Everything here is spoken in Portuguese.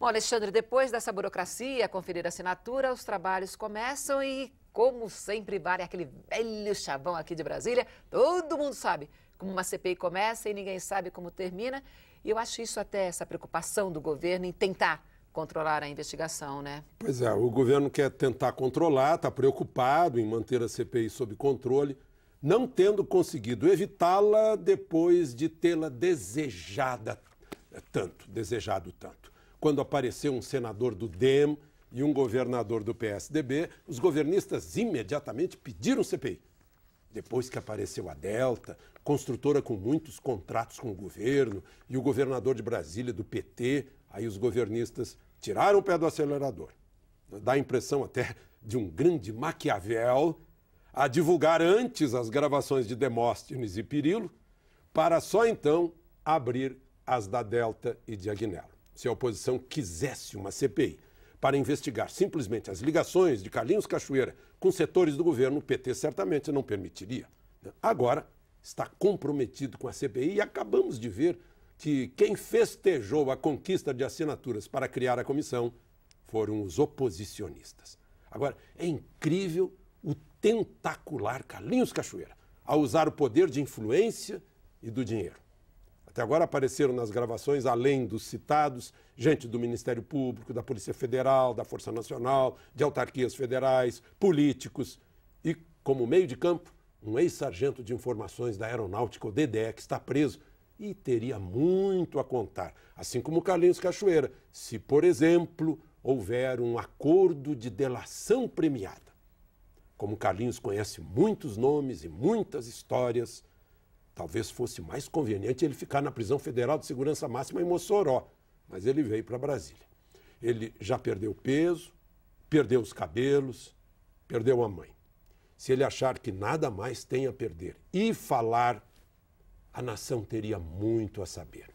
Bom, Alexandre, depois dessa burocracia, conferir assinatura, os trabalhos começam e, como sempre, vale aquele velho chavão aqui de Brasília. Todo mundo sabe como uma CPI começa e ninguém sabe como termina. E eu acho isso até essa preocupação do governo em tentar controlar a investigação, né? Pois é, o governo quer tentar controlar, está preocupado em manter a CPI sob controle, não tendo conseguido evitá-la depois de tê-la desejada tanto, desejado tanto quando apareceu um senador do DEM e um governador do PSDB, os governistas imediatamente pediram CPI. Depois que apareceu a Delta, construtora com muitos contratos com o governo, e o governador de Brasília do PT, aí os governistas tiraram o pé do acelerador. Dá a impressão até de um grande Maquiavel a divulgar antes as gravações de Demóstenes e Pirilo, para só então abrir as da Delta e de Agnello se a oposição quisesse uma CPI para investigar simplesmente as ligações de Carlinhos Cachoeira com setores do governo, o PT certamente não permitiria. Agora está comprometido com a CPI e acabamos de ver que quem festejou a conquista de assinaturas para criar a comissão foram os oposicionistas. Agora, é incrível o tentacular Carlinhos Cachoeira ao usar o poder de influência e do dinheiro. Agora apareceram nas gravações, além dos citados, gente do Ministério Público, da Polícia Federal, da Força Nacional, de autarquias federais, políticos e, como meio de campo, um ex-sargento de informações da Aeronáutica, o DDE, que está preso e teria muito a contar, assim como Carlinhos Cachoeira, se, por exemplo, houver um acordo de delação premiada. Como Carlinhos conhece muitos nomes e muitas histórias, Talvez fosse mais conveniente ele ficar na prisão federal de segurança máxima em Mossoró, mas ele veio para Brasília. Ele já perdeu peso, perdeu os cabelos, perdeu a mãe. Se ele achar que nada mais tem a perder e falar, a nação teria muito a saber.